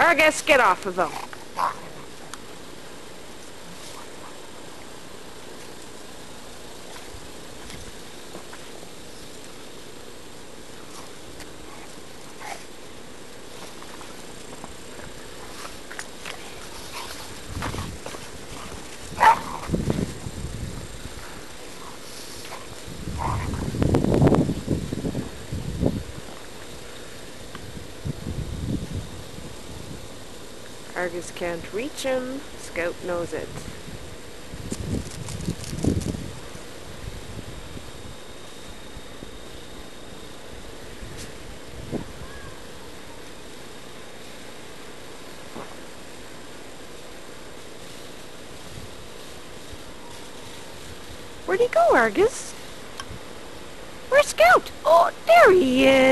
Argus, get off of him. Argus can't reach him. Scout knows it. Where'd he go, Argus? Where's Scout? Oh, there he is!